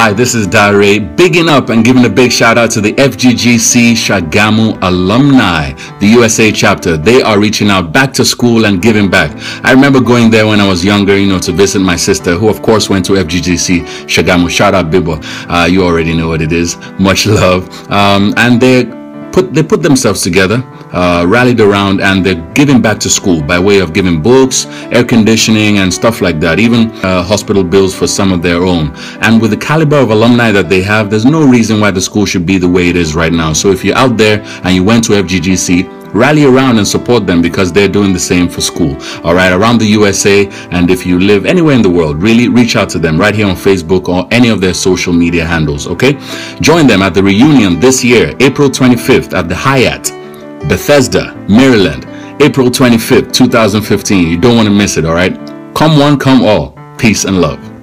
Hi, this is Darey, bigging up and giving a big shout out to the FGGC Shagamu alumni, the USA chapter. They are reaching out back to school and giving back. I remember going there when I was younger, you know, to visit my sister, who of course went to FGGC Shagamu. Shout out Bibo. Uh, you already know what it is. Much love. Um, and they put they put themselves together uh, rallied around and they're giving back to school by way of giving books, air conditioning, and stuff like that, even uh, hospital bills for some of their own. And with the caliber of alumni that they have, there's no reason why the school should be the way it is right now. So if you're out there and you went to FGGC, rally around and support them because they're doing the same for school all right around the usa and if you live anywhere in the world really reach out to them right here on facebook or any of their social media handles okay join them at the reunion this year april 25th at the hyatt Bethesda, Maryland, April 25th, 2015. You don't want to miss it, all right? Come one, come all. Peace and love.